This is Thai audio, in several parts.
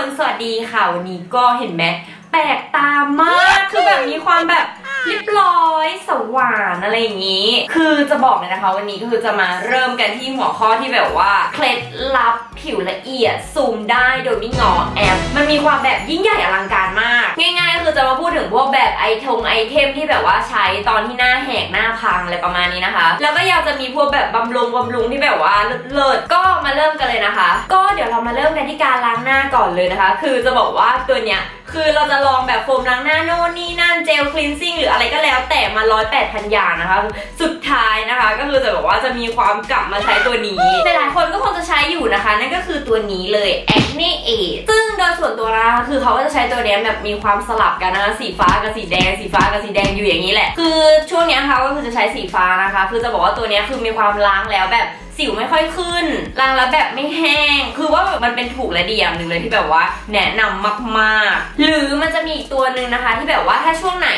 น สวัสดีค่ะ วันนี้ก็เห็นไหมแปลกตามาก คือแบบมีความแบบเรียบร้อยสว่างอะไรอย่างนี้ คือจะบอกเลยนะคะ วันนี้ก็คือจะมาเริ่มกันที่หัวข้อที่แบบว่าเคล็ดลับผิวละเอียดซูมได้โดยไม่งอแอป มันมีความแบบยิ่งใหญ่อลังการ ไอทงไอเทมที่แบบว่าใช้ตอนที่หน้าแหกหน้าพังอะไรประมาณนี้นะคะ แล้วก็ยังจะมีพวกแบบบำรุงบำรุงที่แบบว่าเลิศก็มาเริ่มกันเลยนะคะ ก็เดี๋ยวเรามาเริ่มกันที่การล้างหน้าก่อนเลยนะคะ คือจะบอกว่าตัวเนี้ยคือเราจะลองแบบโฟมล้างหน้าโน่นนี่นั่นเจลคลีนซิ่งหรืออะไรก็แล้วแต่มาร้อยแปดพันอย่างนะคะ สุดท้ายนะคะ ก็คือจะบอกว่าจะมีความกลับมาใช้ตัวนี้หลายๆคนก็คงจะใช้อยู่นะคะ นั่นก็คือตัวนี้เลย Acne a ซึ่งโดยส่วนตัวนะคือเขาก็จะใช้ตัวเนี้ยแบบมีความสลับกันนะคะสีฟ้ากับสีแดง สีฟ้ากับสีแดงอยู่อย่างนี้แหละ คือช่วงเนี้ยเขาก็คือจะใช้สีฟ้านะคะ คือจะบอกว่าตัวเนี้ยคือมีความล้างแล้วแบบสิวไม่ค่อยขึ้นล้างแล้วแบบไม่แห้ง คือว่าแบบมันเป็นถูกและดีอย่างหนึ่งเลยที่แบบว่าแนะนำมากๆ หรือมันจะมีอีกตัวหนึ่งนะคะ ที่แบบว่าถ้าช่วงไหน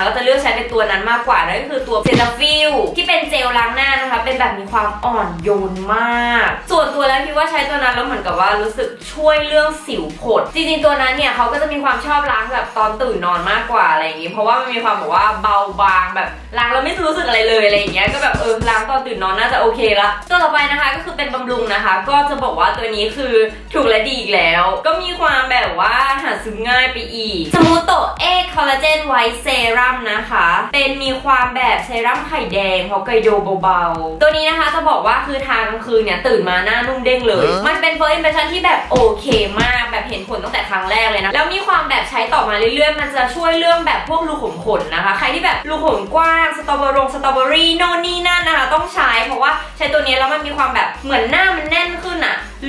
มีปัญหาก็จะเลือกใช้เป็นตัวนั้นมากกว่านั่นก็คือตัวเซตาฟิลที่เป็นเจลล้างหน้านะคะ เป็นแบบมีความอ่อนโยนมาก ส่วนตัวแล้วคิดว่าใช้ตัวนั้นแล้วเหมือนกับว่ารู้สึกช่วยเรื่องสิวผด จริงๆตัวนั้นเนี่ยเขาก็จะมีความชอบล้างแบบตอนตื่นนอนมากกว่าอะไรอย่างงี้ เพราะว่ามันมีความแบบว่าเบาบางแบบล้างแล้วไม่รู้สึกอะไรเลยอะไรอย่างเงี้ยก็แบบเออล้างตอนตื่นนอนน่าจะโอเคละตัวต่อไปนะคะก็คือเป็นบำรุงนะคะ ก็จะบอกว่าตัวนี้คือถูกและดีอีกแล้ว ก็มีความแบบว่าหาซื้อง่ายไปอีก Smooto Egg Collagen White Serum นะคะ เป็นมีความแบบเซรั่มไข่แดงเพราะไกโดเบาๆ ตัวนี้นะคะจะบอกว่าคือทางกลางคืนเนี่ย ตื่นมาหน้านุ่มเด้งเลย มันเป็น first impression ที่แบบโอเคมาก แบบเห็นผลตั้งแต่ครั้งแรกเลยนะ แล้วมีความแบบใช้ต่อมาเรื่อยๆ มันจะช่วยเรื่องแบบพวกรูขุมขนนะคะ ใครที่แบบรูขุมกว้างสตรอเบอร์สตรอเบอรี่โน่นนี่นั่นนะคะ ต้องใช้เพราะว่าใช้ตัวนี้แล้วมันมีความแบบเหมือนหน้ามันแน่นขึ้นอะ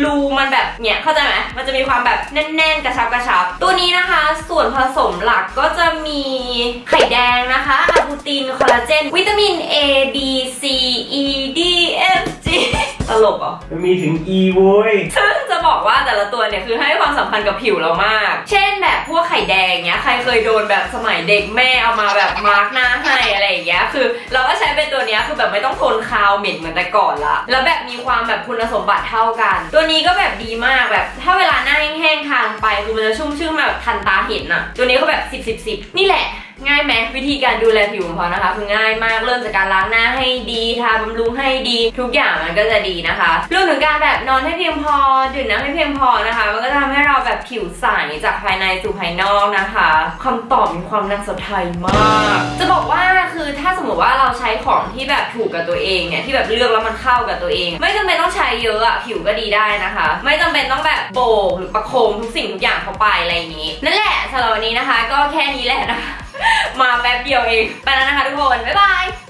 รูมันแบบเนี่ยเข้าใจไหมมันจะมีความแบบแน่นๆ กระชับกระชับ ตัวนี้นะคะ ส่วนผสมหลักก็จะมีไข่แดงนะคะอะบูติน คอลลาเจน วิตามิน A B C E D F G ตลกเหรอมันมีถึง E โว้ยซึ่งจะบอกว่าแต่ละตัวเนี่ยคือให้ความสำคัญกับผิวเรามาก เช่นแบบพวกไข่แดงเนี้ย ใครเคยโดนแบบสมัยเด็กแม่เอามาแบบมาร์กหน้าให้อะไรอ ย่างเงี้ยคือ เราก็ใช้เป็นตัวเนี้ยคือแบบไม่ต้องทนคาวเหม็นเหมือนแต่ก่อนละแล้วแบบมีความแบบคุณสมบัติเท่ากัน ตัวนี้ก็แบบดีมากแบบ ถ้าเวลาหน้าแห้งๆทางไปคือมันจะชุ่มชื่นแบบทันตาเห็นอะตัวนี้ก็แบบ10 10 10นี่แหละง่ายไหมวิธีการดูแลผิวของเขานะคะ คือง่ายมากเริ่มจากการล้างหน้าให้ดีทาบำรุงให้ดี ทุกอย่างมันก็จะดีนะคะรวมถึงการแบบนอนให้เพียงพอดื่มน้ำให้เพียงพอนะคะ มันก็จะทำให้เราแบบผิวใสจากภายในสู่ภายนอกนะคะคำตอบมีความน่าสนใจมากจะบอกว่าคือถ้าสมมติ ว่าเราใช้ของที่แบบถูกกับตัวเองเนี่ยที่แบบเลือกแล้วมันเข้ากับตัวเอง ไม่จำเป็นต้องใช้เยอะอะผิวก็ดีได้นะคะ ไม่จำเป็นต้องแบบโบกหรือประโคมทุกสิ่งทุกอย่างเข้าไปอะไรอย่างนี้ นั่นแหละสำหรับวันนี้นะคะ ก็แค่นี้แหละนะคะมาแป๊บเดียวเองไปแล้วนะคะทุกคนบ๊ายบาย